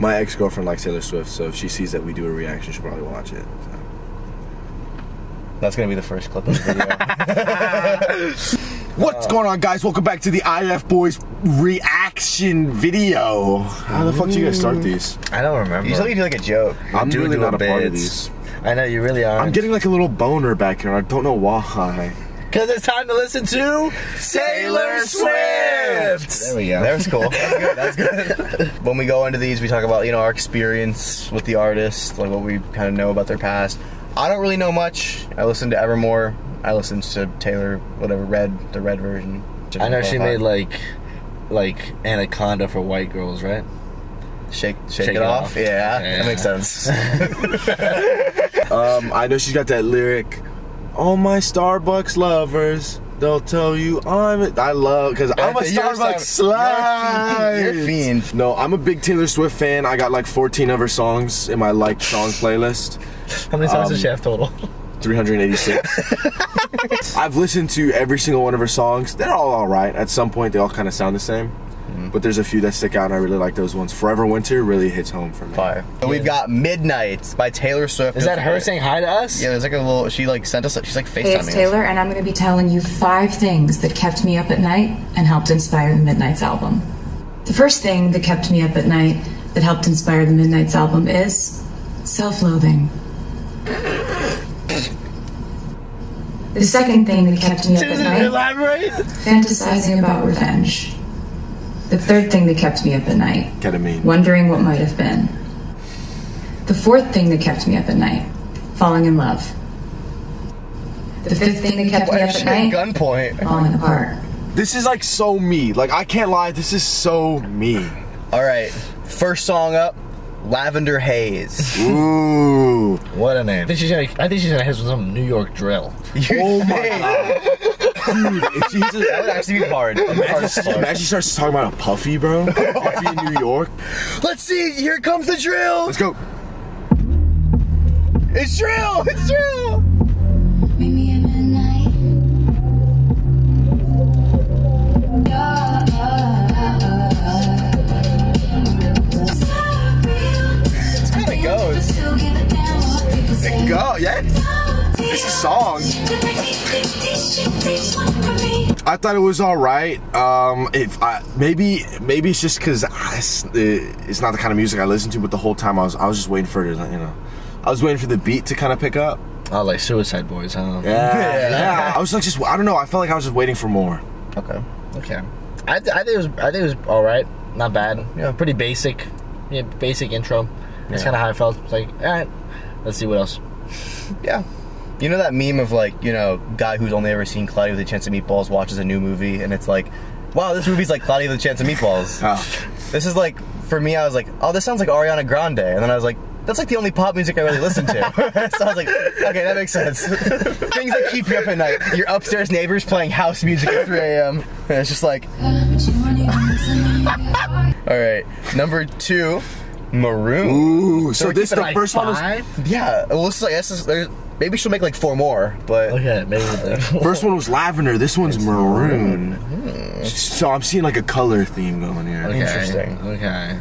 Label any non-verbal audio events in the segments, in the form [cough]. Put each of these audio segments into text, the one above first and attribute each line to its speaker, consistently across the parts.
Speaker 1: My ex girlfriend likes Taylor Swift, so if she sees that we do a reaction, she'll probably watch it. So.
Speaker 2: That's gonna be the first clip of the video. [laughs]
Speaker 1: What's going on, guys? Welcome back to the IF Boys reaction video. How the fuck do you guys start mm. these?
Speaker 3: I don't remember.
Speaker 2: you usually do like a joke.
Speaker 1: I'm
Speaker 3: do
Speaker 1: really
Speaker 3: do
Speaker 1: not a part of these.
Speaker 3: I know you really are.
Speaker 1: I'm getting like a little boner back here. I don't know why.
Speaker 3: Because it's time to listen to Taylor Swift. There we go.
Speaker 2: That was cool. [laughs] That's good. That's good. [laughs] when we go into these, we talk about you know our experience with the artist, like what we kind of know about their past. I don't really know much. I listened to Evermore. I listened to Taylor, whatever, Red, the Red version.
Speaker 3: I know she made like like Anaconda for white girls, right?
Speaker 2: Shake, shake, it, off. Yeah,
Speaker 3: Yeah.
Speaker 2: that makes sense. [laughs]
Speaker 1: Um, I know she's got that lyric. All my Starbucks lovers, they'll tell you I'm. I love because I'm a Starbucks
Speaker 2: Star-
Speaker 1: slide.
Speaker 2: You're fiend.
Speaker 1: No, I'm a big Taylor Swift fan. I got like 14 of her songs in my liked song playlist.
Speaker 3: How many songs
Speaker 1: Um,
Speaker 3: does she have total?
Speaker 1: 386. [laughs] I've listened to every single one of her songs. They're all alright. At some point, they all kind of sound the same. But there's a few that stick out, and I really like those ones. Forever Winter really hits home for me.
Speaker 2: Fire. So we've got Midnight by Taylor Swift.
Speaker 3: Is that her saying hi to us?
Speaker 2: Yeah, there's like a little. She like sent us. She's like FaceTiming
Speaker 4: Hey, it's
Speaker 2: us.
Speaker 4: Taylor, and I'm going to be telling you five things that kept me up at night and helped inspire the Midnight's album. The first thing that kept me up at night that helped inspire the Midnight's album is self loathing. The second thing that kept me up at night,
Speaker 3: elaborate.
Speaker 4: fantasizing about revenge. The third thing that kept me up at night,
Speaker 1: Ketamine.
Speaker 4: wondering what might have been. The fourth thing that kept me up at night, falling in love. The fifth thing that kept me up at night,
Speaker 2: Gunpoint.
Speaker 4: falling apart.
Speaker 1: This is like so me. Like I can't lie. This is so me.
Speaker 2: All right, first song up, Lavender Haze.
Speaker 1: Ooh.
Speaker 3: What a name. I think she's gonna. I think she's gonna hit with some New York drill.
Speaker 1: Oh my god. Dude, if she
Speaker 2: That would actually be hard. That'd be hard as fuck.
Speaker 1: imagine she starts talking about a puffy, bro. Puffy in New York.
Speaker 2: Let's see. Here comes the drill.
Speaker 1: Let's go.
Speaker 2: It's drill. It's drill.
Speaker 5: Meet me at midnight.
Speaker 2: It's kind of goes. It go. Yeah.
Speaker 1: It's a song. I thought it was all right. Um, if I maybe maybe it's just because it's, it's not the kind of music I listen to. But the whole time I was I was just waiting for it. To, you know, I was waiting for the beat to kind of pick up.
Speaker 3: Oh, like Suicide Boys, huh? [laughs]
Speaker 1: Yeah, yeah. I was like just I don't know. I felt like I was just waiting for more.
Speaker 2: Okay.
Speaker 3: Okay. I, th- I think it was. I think it was all right. Not bad. You know, pretty basic. Yeah, basic intro. That's
Speaker 2: Yeah.
Speaker 3: kind of how I felt. It's like, all right, let's see what else.
Speaker 2: Yeah. You know that meme of like, you know, guy who's only ever seen Cloudy with a Chance of Meatballs watches a new movie and it's like, wow, this movie's like Cloudy with a Chance of Meatballs.
Speaker 1: Oh.
Speaker 2: This is like, for me, I was like, oh, this sounds like Ariana Grande. And then I was like, that's like the only pop music I really listen to. [laughs] so I was like, okay, that makes sense. Things that keep you up at night. Your upstairs neighbors playing house music at 3 a.m. And it's just like, [laughs] all right. Number two, Maroon.
Speaker 1: Ooh, so
Speaker 2: we're
Speaker 1: this the first one was
Speaker 2: Yeah, well, this is like, this is, there's, maybe she'll make like four more, but
Speaker 3: Okay, maybe. [laughs]
Speaker 1: first one was lavender. This one's maroon. So I'm seeing like a color theme going here.
Speaker 3: Okay,
Speaker 2: Interesting.
Speaker 3: Okay.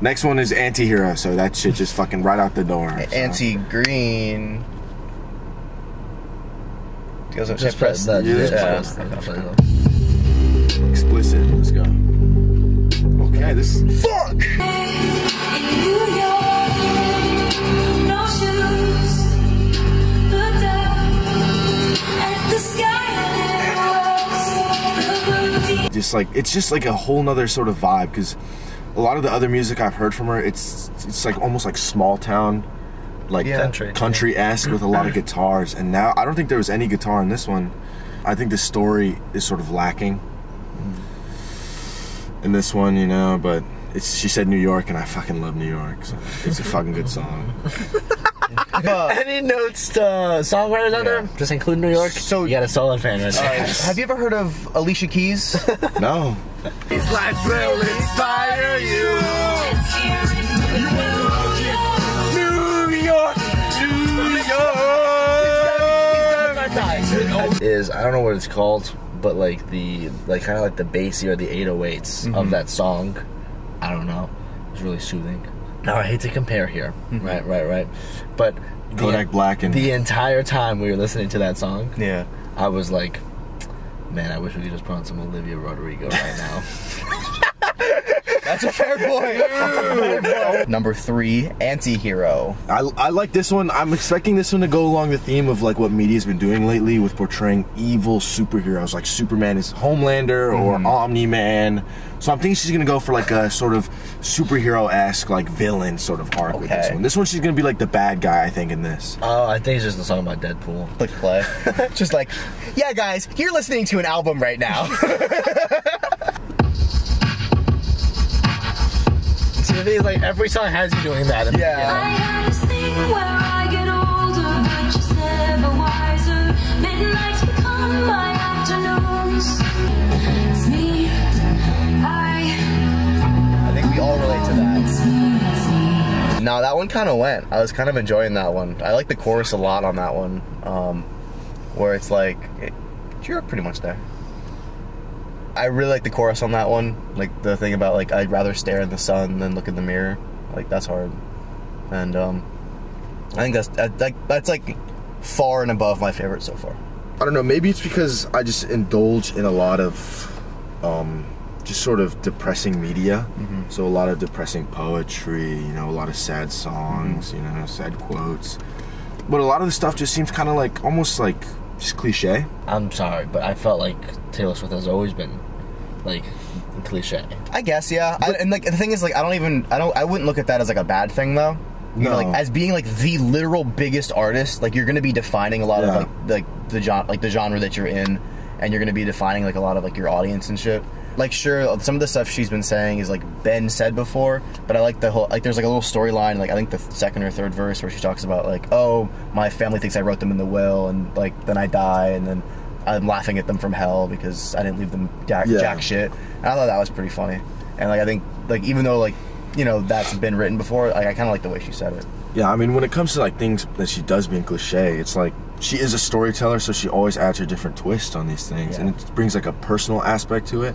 Speaker 1: Next one is anti-hero, so that shit just fucking right out the door. so.
Speaker 2: anti-green. Goes up
Speaker 3: Just
Speaker 2: to
Speaker 3: press that.
Speaker 1: Yeah,
Speaker 3: Just
Speaker 2: yeah.
Speaker 3: press that.
Speaker 1: explicit. Let's go. Okay, this.
Speaker 2: Fuck!
Speaker 1: Just like it's just like a whole nother sort of vibe because a lot of the other music I've heard from her, it's it's like almost like small town, like
Speaker 2: Yeah.
Speaker 3: Country.
Speaker 1: country esque with a lot of guitars. And now I don't think there was any guitar in this one. I think the story is sort of lacking mm-hmm. in this one, you know. But it's she said New York, and I fucking love New York. So it's a fucking good song. [laughs] [laughs]
Speaker 3: Any notes to songwriters out there? Just include New York.
Speaker 2: So-
Speaker 3: you got a solid fan right there.
Speaker 2: Have you ever heard of Alicia Keys? [laughs]
Speaker 1: No,
Speaker 3: These lights will inspire you.
Speaker 1: New York, New York.
Speaker 3: Is I don't know what it's called, but like the like kind of like the bassy or the 808s
Speaker 2: Mm-hmm.
Speaker 3: of that song. I don't know. It's really soothing. Now I hate to compare here, mm-hmm. right, right, right, but the,
Speaker 1: Kodak Black and
Speaker 3: the entire time we were listening to that song,
Speaker 2: Yeah.
Speaker 3: I was like, man, I wish we could just put on some Olivia Rodrigo right now. [laughs]
Speaker 2: That's a fair point. Number three, anti-hero.
Speaker 1: I, I like this one. I'm expecting this one to go along the theme of like what media's been doing lately with portraying evil superheroes. Like Superman is Homelander or mm-hmm. Omni Man. So I'm thinking she's gonna go for like a sort of superhero esque like villain sort of arc with this one. This one she's gonna be like the bad guy. I think in this.
Speaker 3: Oh, I think it's just a song about Deadpool.
Speaker 2: Click play. [laughs] Just like, yeah, guys, you're listening to an album right now. [laughs]
Speaker 3: the thing is, like every song has you doing that. in
Speaker 2: Yeah.
Speaker 5: I have this thing where I get older, but just never wiser. Midnights become my afternoons. It's me. I.
Speaker 2: I think we all relate to that.
Speaker 5: It's me. It's me.
Speaker 2: No, that one kind of went. I was kind of enjoying that one. I like the chorus a lot on that one, um, where it's like, it, you're pretty much there. I really like the chorus on that one. Like the thing about like I'd rather stare in the sun than look in the mirror. Like that's hard, and um, I think that's that, that, that's like far and above my favorite so far.
Speaker 1: I don't know. Maybe it's because I just indulge in a lot of, um, just sort of depressing media. So a lot of depressing poetry. You know, a lot of sad songs. You know, sad quotes. But a lot of the stuff just seems kind of like almost like just cliche.
Speaker 3: I'm sorry, but I felt like Taylor Swift has always been like cliche.
Speaker 2: I guess yeah. I, and like the thing is like I don't even I don't I wouldn't look at that as like a bad thing though. You know,
Speaker 1: No.
Speaker 2: like as being like the literal biggest artist, like you're going to be defining a lot
Speaker 1: Yeah.
Speaker 2: of like like the genre like the genre that you're in, and you're going to be defining like a lot of like your audience and shit. Like sure, some of the stuff she's been saying is like been said before, but I like the whole like there's like a little storyline like I think the second or third verse where she talks about like oh my family thinks I wrote them in the will and like then I die and then I'm laughing at them from hell because I didn't leave them jack,
Speaker 1: Yeah.
Speaker 2: jack shit. And I thought that was pretty funny. And like I think like even though like you know that's been written before, like I kind of like the way she said it.
Speaker 1: Yeah, I mean, when it comes to like things that she does being cliche, it's like she is a storyteller, so she always adds her different twist on these things, and it brings like a personal aspect to it.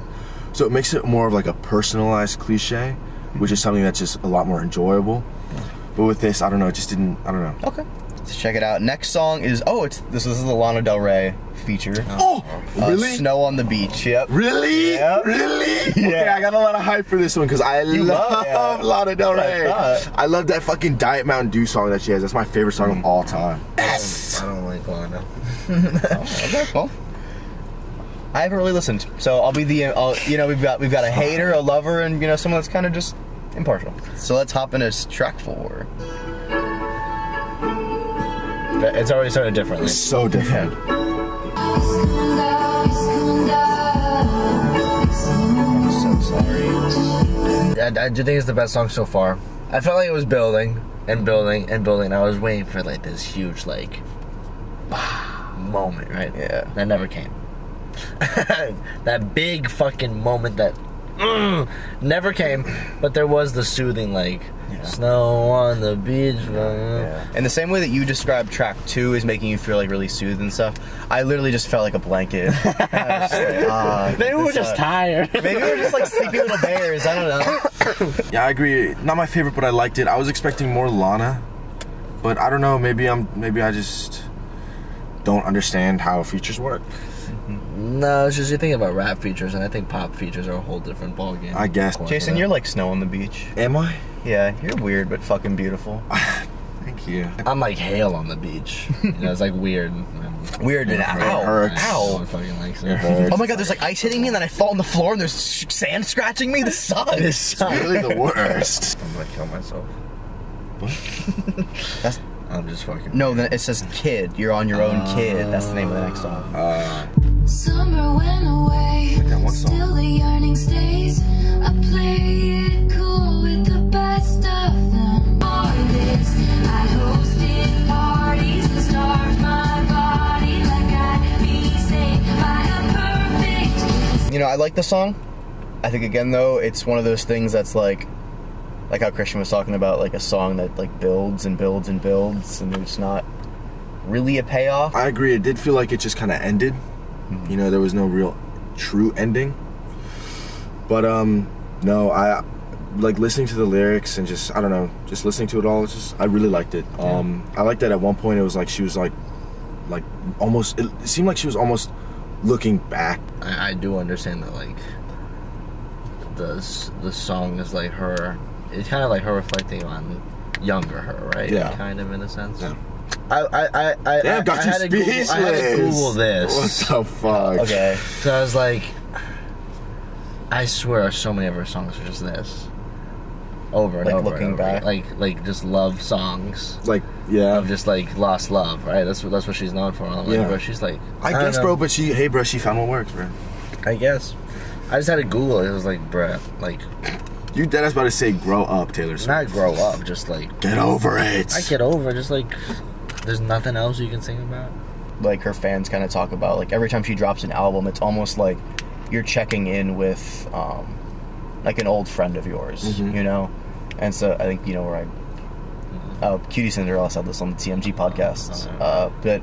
Speaker 1: So it makes it more of like a personalized cliche, which is something that's just a lot more enjoyable. But with this, I don't know, it just didn't. I don't know.
Speaker 2: Okay. Let's check it out. Next song is oh, it's this, this is the Lana Del Rey feature.
Speaker 1: Oh,
Speaker 2: Uh,
Speaker 1: really?
Speaker 2: Snow on the beach. Yep.
Speaker 1: Really? [laughs]
Speaker 2: Yeah.
Speaker 1: Really? Okay, I got a lot of hype for this one because I
Speaker 2: You
Speaker 1: love,
Speaker 2: love- yeah.
Speaker 1: Lana Del Rey.
Speaker 2: I.
Speaker 1: I love that fucking Diet Mountain Dew song that she has. That's my favorite song of all time. Yes.
Speaker 3: I don't like Lana. [laughs]
Speaker 2: Okay. Well, I haven't really listened, so I'll be the I'll, you know we've got we've got a hater, a lover, and you know someone that's kind of just impartial. So let's hop into s- track four.
Speaker 3: But It's already started differently.
Speaker 1: So different.
Speaker 5: It's coming down. It's coming down. It's coming
Speaker 2: So sorry.
Speaker 3: I, I do think it's the best song so far. I felt like it was building and building and building. I was waiting for like this huge like bah, moment, right?
Speaker 2: Yeah.
Speaker 3: That never came. [laughs] that big fucking moment that mm, never came, but there was the soothing like snow on the beach. uh,
Speaker 2: And the same way that you described track two is making you feel like really soothed and stuff, I literally just felt like a blanket. I [laughs] just like, ah,
Speaker 3: Maybe we're just
Speaker 2: sucks.
Speaker 3: tired.
Speaker 2: Maybe we're just like sleepy little bears. I don't know.
Speaker 1: Yeah, I agree. Not my favorite, but I liked it. I was expecting more Lana, but I don't know. Maybe I'm. Maybe I just don't understand how features work.
Speaker 3: no, it's just you think about rap features, and I think pop features are a whole different ballgame.
Speaker 1: I guess.
Speaker 2: Jason, you're like snow on the beach.
Speaker 1: Am I?
Speaker 2: Yeah, you're weird but fucking beautiful. [sighs]
Speaker 1: Thank you.
Speaker 3: I'm like hail on the beach. [laughs] You know, it's like weird.
Speaker 2: Weird and ow,
Speaker 1: hurts.
Speaker 2: Ow.
Speaker 3: fucking likes it.
Speaker 1: It hurts.
Speaker 2: Oh my god, there's like ice hitting me and then I fall on the floor and there's sand scratching me. This sucks.
Speaker 3: This
Speaker 1: really the worst. [laughs]
Speaker 3: I'm gonna kill myself. What? [laughs]
Speaker 2: That's,
Speaker 3: I'm just fucking.
Speaker 2: no, then it says kid. You're on your own kid. That's the name of the next song.
Speaker 1: Uh,
Speaker 5: Summer went away.
Speaker 1: that one song.
Speaker 5: Still the yearning stays. I play it cool with the best of them. For this, I hosted parties and starved my body like I'd be saved by a perfect.
Speaker 2: You know, I like the song. I think again though, it's one of those things that's like, like how Christian was talking about, like a song that like builds and builds and builds, and there's not really a payoff.
Speaker 1: I agree. It did feel like it just kind of ended. You know, there was no real true ending. But um, no, I like listening to the lyrics and just I don't know, just listening to it all. Just I really liked it. Um, I liked that at one point it was like she was like, like almost. It seemed like she was almost looking back.
Speaker 3: I, I do understand that like the the song is like her. It's kind of like her reflecting on younger her, right?
Speaker 1: Yeah.
Speaker 3: Kind of in a sense.
Speaker 1: Yeah.
Speaker 3: I I I I,
Speaker 1: Damn,
Speaker 3: I,
Speaker 1: got
Speaker 3: I
Speaker 1: you
Speaker 3: had to Google. I had to Google this.
Speaker 1: What the fuck?
Speaker 2: Okay.
Speaker 3: So I was like, I swear, so many of her songs are just this, over and
Speaker 2: Like
Speaker 3: over.
Speaker 2: looking
Speaker 3: and over.
Speaker 2: back?
Speaker 3: like like just love songs
Speaker 1: Like yeah.
Speaker 3: of just like lost love, right? That's what that's what she's known for. I'm like,
Speaker 1: Yeah.
Speaker 3: bro, she's like,
Speaker 1: I
Speaker 3: don't
Speaker 1: guess, bro. But she, hey, bro, she found what works, bro.
Speaker 3: I guess. I just had to Google it. It was like, bruh, like
Speaker 1: You dead ass about to say grow up, Taylor Swift.
Speaker 3: not grow up, just like
Speaker 1: Get over it.
Speaker 3: I get over. it, Just like there's nothing else you can sing about.
Speaker 2: like her fans kind of talk about like every time she drops an album it's almost like you're checking in with um like an old friend of yours
Speaker 1: Mhm.
Speaker 2: you know and so i think you know where i uh, cutie cinderella said this on the tmg podcast
Speaker 3: Oh,
Speaker 2: uh, but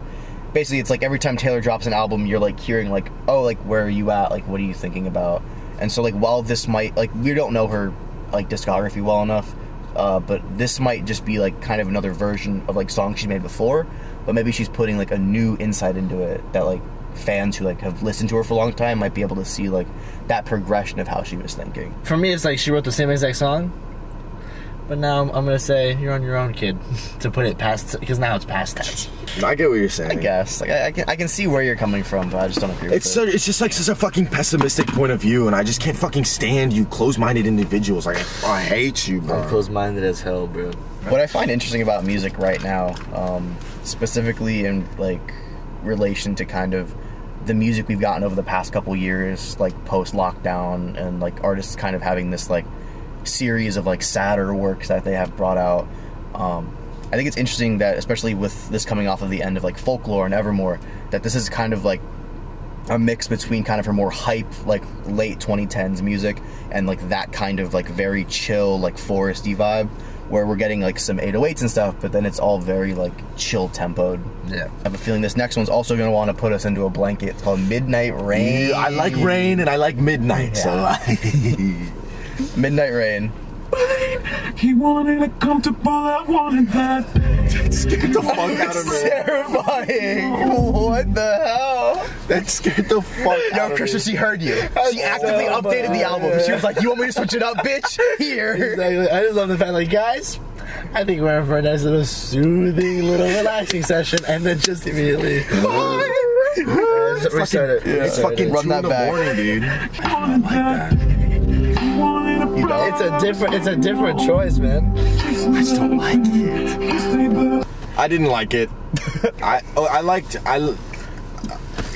Speaker 2: basically it's like every time taylor drops an album you're like hearing like oh like where are you at like what are you thinking about and so like while this might like we don't know her like discography well enough uh, but this might just be like kind of another version of like songs she made before but maybe she's putting like a new insight into it that like fans who like have listened to her for a long time might be able to see like that progression of how she was thinking.
Speaker 3: For me, it's like she wrote the same exact song, but now I'm, I'm gonna say you're on your own, kid, [laughs] to put it past because now it's past tense.
Speaker 1: I get what you're saying.
Speaker 2: i guess like I, I, can, I can see where you're coming from but i just don't agree with
Speaker 1: It's
Speaker 2: it
Speaker 1: so, it's just like such a fucking pessimistic point of view, and I just can't fucking stand you close-minded individuals. Like I hate you, bro.
Speaker 3: I'm close-minded as hell, bro.
Speaker 2: what I find interesting about music right now, um, specifically in like relation to kind of the music we've gotten over the past couple years, like post lockdown, and like artists kind of having this like series of like sadder works that they have brought out. Um, I think it's interesting that, especially with this coming off of the end of like folklore and Evermore, that this is kind of like a mix between kind of her more hype like late 2010s music and like that kind of like very chill like foresty vibe where we're getting like some 808s and stuff but then it's all very like chill tempoed
Speaker 3: Yeah.
Speaker 2: i have a feeling this next one's also going to want to put us into a blanket it's called midnight rain
Speaker 1: Yeah, I like rain and I like midnight, so [laughs]
Speaker 2: midnight rain
Speaker 6: He wanted it comfortable, I wanted that.
Speaker 1: that scared the fuck out of me.
Speaker 2: terrifying what the hell
Speaker 1: That scared the fuck
Speaker 2: no
Speaker 1: out of
Speaker 2: Christian,
Speaker 1: me.
Speaker 2: she heard you she actively updated the album she was like you want me to switch it up bitch here
Speaker 3: Exactly. I just love the fact, like, guys, I think we're in for a nice little soothing, little relaxing session, and then just immediately. we started. we
Speaker 1: It's
Speaker 3: started.
Speaker 1: fucking
Speaker 2: Run
Speaker 1: two
Speaker 2: that
Speaker 1: in the
Speaker 2: back.
Speaker 1: morning, dude.
Speaker 6: Wanted that.
Speaker 3: It's a different. It's a different choice, man.
Speaker 1: I just don't like it. I didn't like it. [laughs] I oh, I liked I.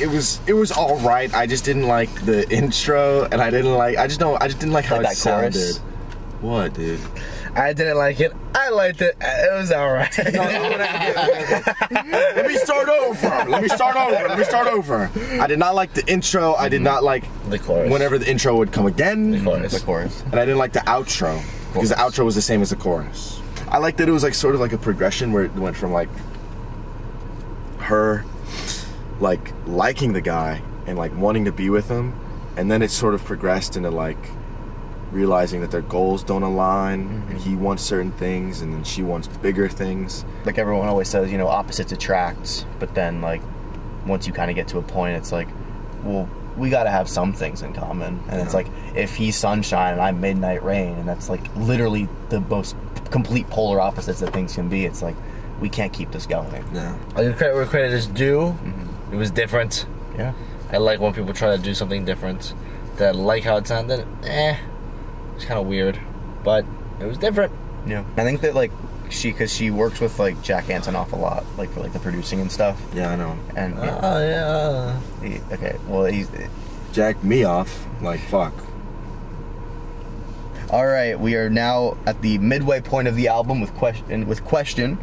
Speaker 1: It was it was all right. I just didn't like the intro, and I didn't like. I just don't. I just didn't like how
Speaker 2: Like
Speaker 1: it
Speaker 2: that chorus?
Speaker 1: sounded. What, dude?
Speaker 3: I didn't like it. I liked it. It was alright. [laughs]
Speaker 1: Let me start over. Let me start over. Let me start over. I did not like the intro. I did mm-hmm. not like
Speaker 3: The chorus.
Speaker 1: whenever the intro would come again.
Speaker 3: The chorus.
Speaker 2: the chorus
Speaker 1: And I didn't like the outro because the outro was the same as the chorus. I liked that it was like sort of like a progression where it went from like her like liking the guy and like wanting to be with him, and then it sort of progressed into like realizing that their goals don't align and he wants certain things and then she wants bigger things.
Speaker 2: like everyone always says, you know, opposites attract. But then, like, once you kind of get to a point, it's like, well, we got to have some things in common. And it's like, if he's sunshine and I'm midnight rain, and that's like literally the most complete polar opposites that things can be. It's like, we can't keep this going.
Speaker 1: Yeah.
Speaker 3: I give credit where credit is due. It was different.
Speaker 2: Yeah.
Speaker 3: I like when people try to do something different. That like how it sounded. Eh, it's kind of weird, but it was different.
Speaker 2: Yeah. I think that, like, she, because she works with, like, Jack Antonoff a lot, like, for, like, the producing and stuff.
Speaker 1: Yeah, I know.
Speaker 2: And, yeah,
Speaker 3: Oh yeah.
Speaker 2: he- okay, well, he's,
Speaker 1: Jack me off like fuck.
Speaker 2: All right, we are now at the midway point of the album with question with question,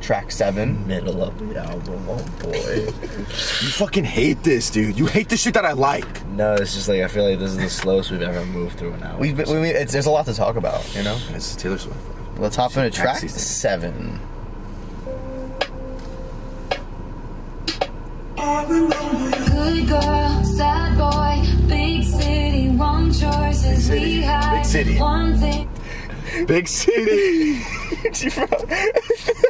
Speaker 2: track seven.
Speaker 3: Middle of the album. Oh boy. [laughs]
Speaker 1: You fucking hate this, dude. You hate the shit that I like.
Speaker 3: no, it's just like I feel like this is the slowest we've ever moved through an album.
Speaker 2: We've been, we, we, it's, there's a lot to talk about, you know.
Speaker 1: It's Taylor Swift.
Speaker 2: Let's hop into track
Speaker 1: Taxi stand.
Speaker 2: seven.
Speaker 5: Good girl, sad boy, big city, one choice as
Speaker 1: city,
Speaker 5: we had
Speaker 1: big city.
Speaker 5: one thing. [laughs]
Speaker 1: Big city. [laughs]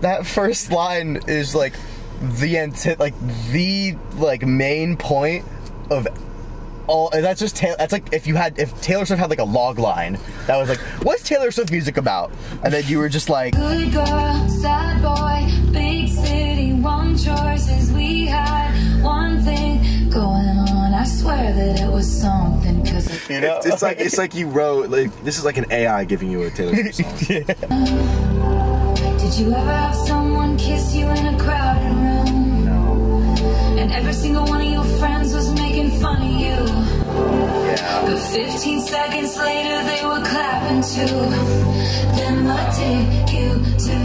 Speaker 2: that first line is like the anti- like the like main point of all and that's just Taylor that's like if you had if Taylor Swift had like a log line that was like what's Taylor Swift music about and then you were just like
Speaker 5: Good girl, sad boy, big city, wrong choices. We had one thing going on. I swear that it was something. Cause it
Speaker 2: you know
Speaker 1: It's, it's like it's like you wrote like this is like an AI giving you a Taylor Swift song. [laughs]
Speaker 5: Did you ever have someone kiss you in a crowded room? No. And every single one of your friends was making fun of you.
Speaker 2: yeah
Speaker 5: But 15 seconds later, they were clapping too. Then what did you do?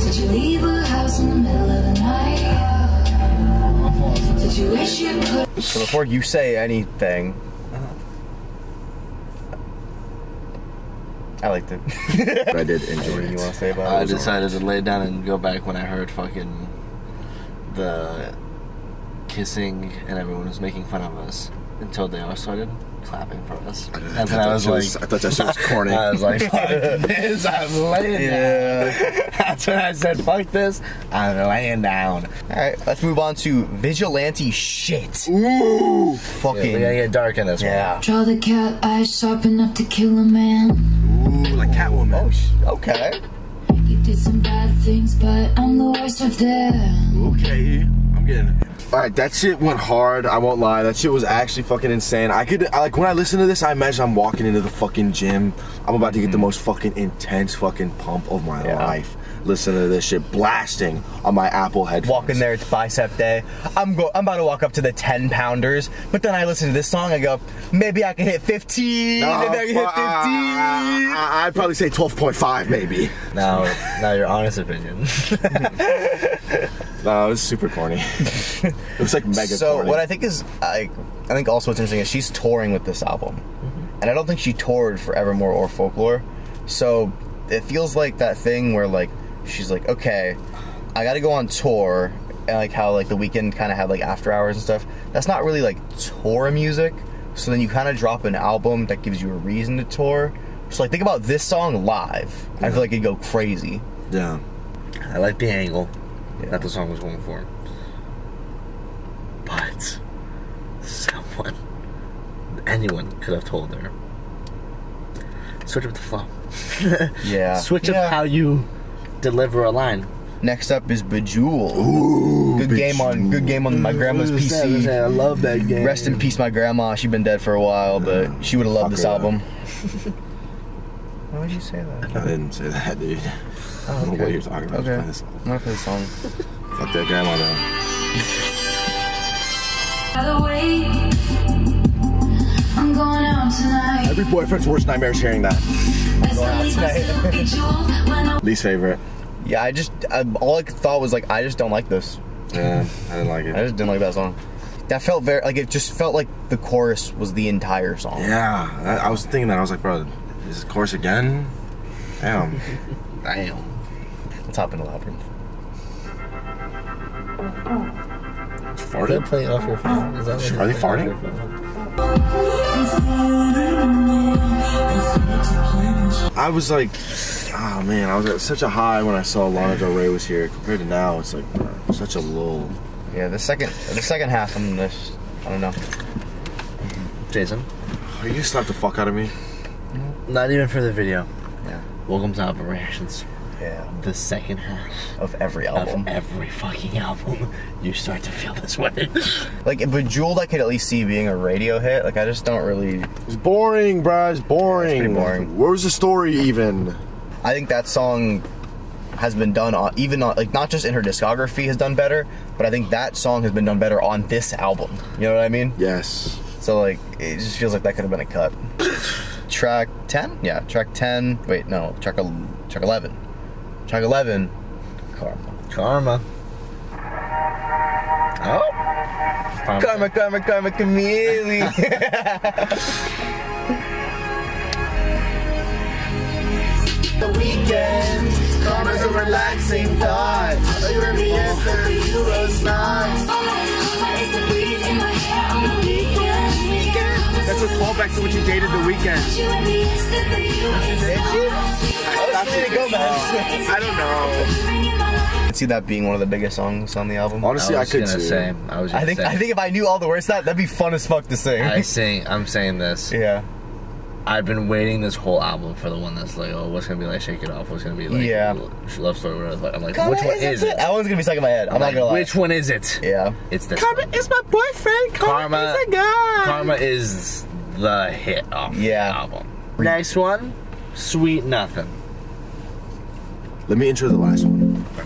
Speaker 5: Did you leave a house in the middle of the night? Did you wish you could?
Speaker 2: so before you say anything I liked it
Speaker 1: But [laughs] I did enjoy
Speaker 2: what do you want to say about
Speaker 3: I
Speaker 2: it
Speaker 3: decided to lay down and go back when I heard fucking the kissing and everyone was making fun of us until they all started clapping for us.
Speaker 1: I,
Speaker 3: And
Speaker 1: thought
Speaker 3: then I
Speaker 1: that
Speaker 3: was like,
Speaker 1: was- I thought that shit was corny. [laughs]
Speaker 3: I was like, fuck [laughs] this, I'm laying
Speaker 2: yeah
Speaker 3: down. That's when I said, fuck this, I'm laying down.
Speaker 2: all right let's move on to vigilante shit
Speaker 1: Ooh.
Speaker 2: fucking
Speaker 3: We gotta get dark in this
Speaker 2: yeah
Speaker 5: Draw the cat eyes sharp enough to kill a man.
Speaker 1: Ooh, like Catwoman.
Speaker 2: Oh, sh- okay.
Speaker 5: You did some bad things, but I'm the worst of them.
Speaker 1: Okay, I'm getting. it. All right, that shit went hard. I won't lie. That shit was actually fucking insane. I could, I, like, when I listen to this, I imagine I'm walking into the fucking gym. I'm about to get the mm. most fucking intense fucking pump of my
Speaker 2: Yeah.
Speaker 1: life. Listen to this shit blasting on my Apple headphones.
Speaker 2: Walk in there, it's bicep day. I'm go. I'm about to walk up to the 10 pounders, but then I listen to this song. I go, maybe I can hit 15.
Speaker 1: No,
Speaker 2: maybe I can hit 15.
Speaker 1: uh, I, would probably say 12.5, maybe.
Speaker 3: Now, now your honest opinion. [laughs]
Speaker 1: No, it was super corny. it was like mega
Speaker 2: so
Speaker 1: corny.
Speaker 2: what I think is, I, I think also what's interesting is she's touring with this album,
Speaker 1: Mm-hmm.
Speaker 2: and I don't think she toured for Evermore or Folklore. So it feels like that thing where like she's like, okay, I got to go on tour, and like how like the Weeknd kind of had like after hours and stuff. That's not really like tour music. So then you kind of drop an album that gives you a reason to tour. So like think about this song live. I feel like it'd go crazy.
Speaker 1: yeah.
Speaker 3: I like the angle that the song was going for. But someone, anyone could have told her. Switch up the flow. [laughs]
Speaker 2: Yeah.
Speaker 3: Switch
Speaker 2: Yeah.
Speaker 3: up how you deliver a line.
Speaker 2: Next up is Bejeweled. good game on good game on my grandma's PC.
Speaker 3: I love that game.
Speaker 2: Rest in peace, my grandma. She's been dead for a while, but she would have loved this
Speaker 1: her,
Speaker 2: album. [laughs] Why would you say that?
Speaker 1: I didn't say that, dude. Oh, I don't know what you're talking about.
Speaker 2: Okay.
Speaker 1: Just play this.
Speaker 2: I'm gonna play the song.
Speaker 1: Fuck that grandma though.
Speaker 5: By the way, I'm going out tonight.
Speaker 1: Every boyfriend's worst nightmare is hearing that.
Speaker 5: As I leave myself bejeweled when I
Speaker 1: Least favorite.
Speaker 2: Yeah, I just I, all I thought was like I just don't like this.
Speaker 1: Yeah, I didn't like it.
Speaker 2: I just didn't like that song. That felt very like it just felt like the chorus was the entire song.
Speaker 1: Yeah, I, I was thinking that. I was like, bro, is this chorus again? Damn. [laughs]
Speaker 3: Damn.
Speaker 2: Let's hop into Labyrinth.
Speaker 1: It's
Speaker 3: Is that playing off your phone? Is that
Speaker 1: Are they farting? I was like, oh man, I was at such a high when I saw Lana Del Rey was here. Compared to now, it's like bro, such a lull.
Speaker 2: Yeah, the second the second half I'm this I don't know.
Speaker 3: Jason?
Speaker 1: Are you gonna slap the fuck out of me?
Speaker 3: Not even for the video.
Speaker 2: Yeah.
Speaker 3: Welcome to Album Reactions.
Speaker 2: Yeah.
Speaker 3: The second half
Speaker 2: Of every album.
Speaker 3: of every fucking album, you start to feel this way. [laughs]
Speaker 2: Like Bejeweled I could at least see being a radio hit. Like I just don't really
Speaker 1: It's boring, bro. It's boring.
Speaker 2: pretty boring.
Speaker 1: Where's the story even?
Speaker 2: I think that song has been done on even on like not just in her discography has done better, but I think that song has been done better on this album. You know what I mean?
Speaker 1: Yes.
Speaker 2: So like it just feels like that could have been a cut. [laughs] track 10? Yeah, track 10. Wait, no, track el- track 11. Track 11 Karma.
Speaker 3: Karma. Oh.
Speaker 2: Karma, karma, karma, chameleon. [laughs]
Speaker 5: the weekend. Karma's a relaxing thought. You're the answer, you was not. Karma is the breeze in my hair on the weekend.
Speaker 1: That's a callback to when she dated the Weeknd. I don't know.
Speaker 2: I could see that being one of the biggest songs on the album.
Speaker 1: Honestly, I,
Speaker 3: was
Speaker 1: could
Speaker 3: gonna
Speaker 1: too.
Speaker 3: say. I was. Gonna
Speaker 2: I think
Speaker 3: Say,
Speaker 2: I think if I knew all the words that, that'd be fun as fuck to sing.
Speaker 3: I sing. I'm saying this.
Speaker 2: yeah.
Speaker 3: I've been waiting this whole album for the one that's like, oh, what's gonna be like, shake it off. What's gonna be like,
Speaker 2: Yeah.
Speaker 3: love story. Where it's like, I'm like, which one is it?
Speaker 2: That one's gonna be stuck in my head. I'm,
Speaker 3: I'm
Speaker 2: not
Speaker 3: like,
Speaker 2: gonna lie.
Speaker 3: which one is it?
Speaker 2: Yeah.
Speaker 3: It's this.
Speaker 1: Karma
Speaker 3: one.
Speaker 1: is my boyfriend. Karma,
Speaker 3: Karma.
Speaker 1: is a guy.
Speaker 3: Karma is the hit off
Speaker 2: Yeah.
Speaker 3: the album. Next one, Sweet Nothing.
Speaker 1: Let me intro the last one.
Speaker 3: I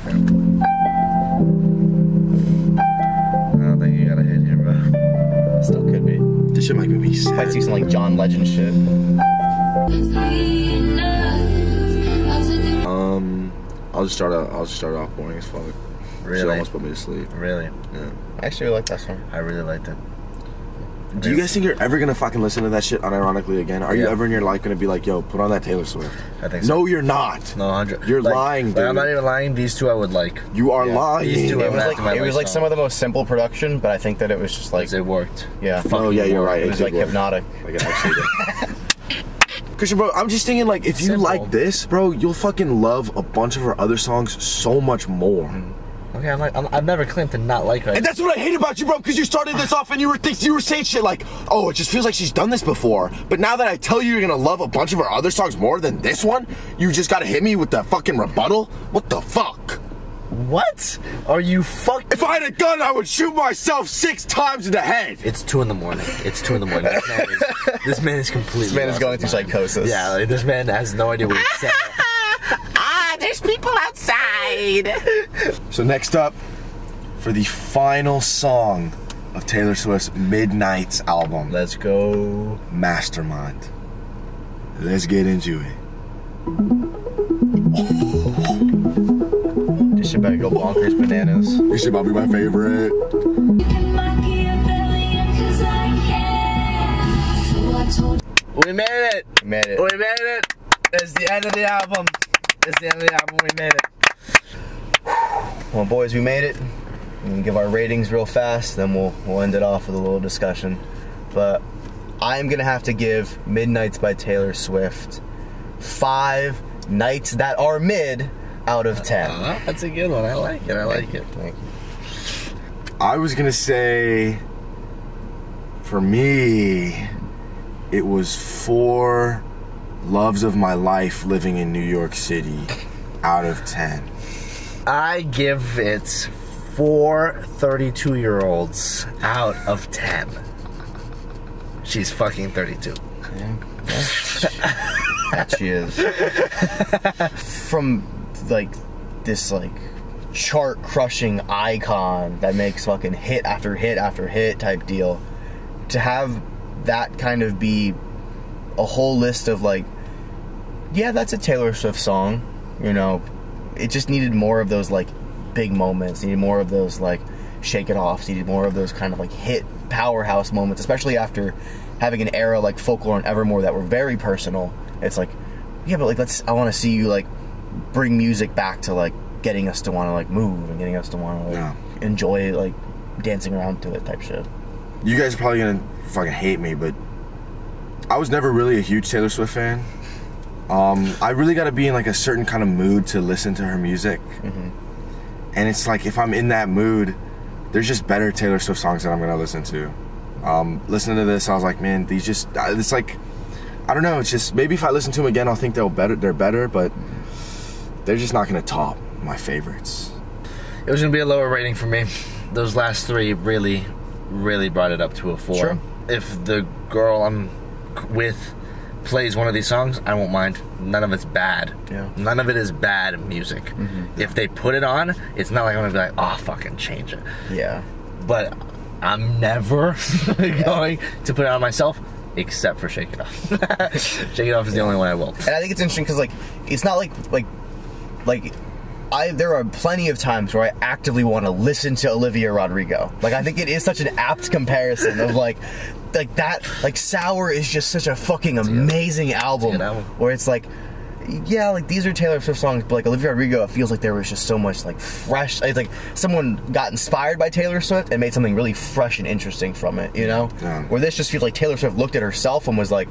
Speaker 3: don't think you got a hit here, bro.
Speaker 2: Still could be.
Speaker 1: This shit might make me
Speaker 2: Might see some like John Legend shit.
Speaker 1: Um, I'll just start out. I'll just start off boring as fuck. She
Speaker 3: Really?
Speaker 1: almost put me to sleep.
Speaker 3: Really?
Speaker 1: Yeah.
Speaker 2: I actually like that song.
Speaker 3: I really liked it.
Speaker 1: Do you guys think you're ever gonna fucking listen to that shit unironically again? Are you ever in your life gonna be like, yo, put on that Taylor Swift?
Speaker 3: I think so.
Speaker 1: No, you're not.
Speaker 3: No, hundred.
Speaker 1: You're lying,
Speaker 3: like, I'm not even lying. These two I would like.
Speaker 1: You are lying.
Speaker 3: These two
Speaker 2: It
Speaker 3: are
Speaker 2: was like it was like
Speaker 3: song.
Speaker 2: some of the most simple production, but I think that it was just like
Speaker 3: Like it worked.
Speaker 2: yeah.
Speaker 1: Oh yeah, you're right.
Speaker 2: It was like
Speaker 1: work.
Speaker 2: hypnotic.
Speaker 1: Like it actually did. [laughs] Christian, bro, I'm just thinking like if you
Speaker 3: Simple.
Speaker 1: like this, bro, you'll fucking love a bunch of her other songs so much more. Mm.
Speaker 3: Okay, I'm like, I'm, I've never claimed to not like her.
Speaker 1: And that's what I hate about you, bro, because you started this off and you were think, you were saying shit like, oh, it just feels like she's done this before. But now that I tell you you're gonna love a bunch of her other songs more than this one, you just gotta hit me with the fucking rebuttal? What the fuck?
Speaker 3: What? Are you fuck?
Speaker 1: If I had a gun, I would shoot myself six times in the head.
Speaker 3: It's two in the morning. It's two in the morning. This man is, this man is completely.
Speaker 2: This man is going through
Speaker 3: mind.
Speaker 2: psychosis.
Speaker 3: Yeah, like, this man has no idea what he's saying. [laughs]
Speaker 1: Ah, there's people outside. so next up, for the final song of Taylor Swift's Midnight's album,
Speaker 3: Let's go.
Speaker 1: Mastermind. Let's get into it.
Speaker 2: This shit better go bonkers bananas.
Speaker 1: This shit might be my favorite.
Speaker 3: We made it.
Speaker 2: We made it.
Speaker 3: We made it. It's the end of the album. It's the end of the album. We made it.
Speaker 2: Well, boys, we made it. We can give our ratings real fast, then we'll we'll end it off with a little discussion. But I'm gonna have to give Midnights by Taylor Swift five nights that are mid out of ten.
Speaker 3: Uh, that's a good one. I like it. I like it.
Speaker 2: Thank you.
Speaker 1: I was gonna say, for me, it was four loves of my life living in New York City out of ten.
Speaker 3: I give it four 32 year olds out of 10. She's fucking 32.
Speaker 2: That she is. [laughs] From like this like chart crushing icon that makes fucking hit after hit after hit type deal. To have that kind of be a whole list of like yeah, that's a Taylor Swift song, you know. It just needed more of those like big moments, needed more of those like shake it off, needed more of those kind of like hit powerhouse moments, especially after having an era like folklore and evermore that were very personal. It's like, yeah, but like let's I wanna see you like bring music back to like getting us to wanna like move and getting us to wanna like
Speaker 1: Yeah.
Speaker 2: enjoy like dancing around to it type shit.
Speaker 1: You guys are probably gonna fucking hate me, but I was never really a huge Taylor Swift fan. Um, I really got to be in like a certain kind of mood to listen to her music, and it's like if I'm in that mood, there's just better Taylor Swift songs that I'm gonna listen to. Um, listening to this, I was like, man, these just it's like I don't know. It's just maybe if I listen to them again, I'll think they'll better. They're better, but they're just not gonna top my favorites.
Speaker 3: It was gonna be a lower rating for me. Those last three really, really brought it up to a four.
Speaker 2: Sure.
Speaker 3: If the girl I'm with plays one of these songs, I won't mind. None of it's bad.
Speaker 2: Yeah.
Speaker 3: None of it is bad music. Mm-hmm. If they put it on, it's not like I'm gonna be like, oh, fucking change it.
Speaker 2: Yeah.
Speaker 3: But I'm never [laughs] going to put it on myself, except for Shake It Off. [laughs] Shake It Off is the only one I will.
Speaker 2: And I think it's interesting because like it's not like like like I there are plenty of times where I actively want to listen to Olivia Rodrigo. Like I think it is such an apt comparison of like like that like Sour is just such a fucking amazing album,
Speaker 3: album.
Speaker 2: where it's like yeah, like these are Taylor Swift songs, but like Olivia Rodrigo, it feels like there was just so much like fresh. It's like someone got inspired by Taylor Swift and made something really fresh and interesting from it, you know?
Speaker 1: Yeah.
Speaker 2: Where this just feels like Taylor Swift looked at herself and was like,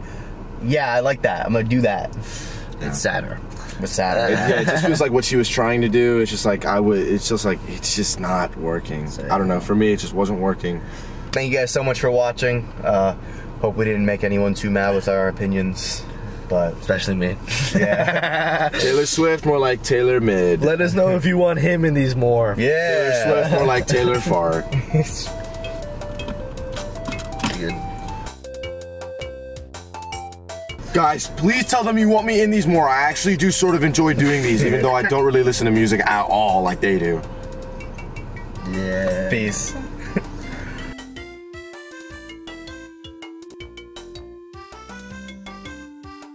Speaker 2: yeah, I like that. I'm gonna do that.
Speaker 7: It's sadder.
Speaker 2: But sad.
Speaker 1: It, yeah, it just feels like what she was trying to do. It's just like I would. It's just like it's just not working. I don't know. For me, it just wasn't working.
Speaker 2: Thank you guys so much for watching. Uh, hope we didn't make anyone too mad with our opinions. But
Speaker 7: Especially me.
Speaker 2: yeah. [laughs]
Speaker 1: Taylor Swift more like Taylor Mid.
Speaker 7: Let us know if you want him in these more. Yeah.
Speaker 1: Taylor
Speaker 2: yeah.
Speaker 1: Swift more like Taylor Fart. [laughs] Guys, please tell them you want me in these more. I actually do sort of enjoy doing these, even though I don't really listen to music at all like they do.
Speaker 7: Yeah.
Speaker 2: Peace.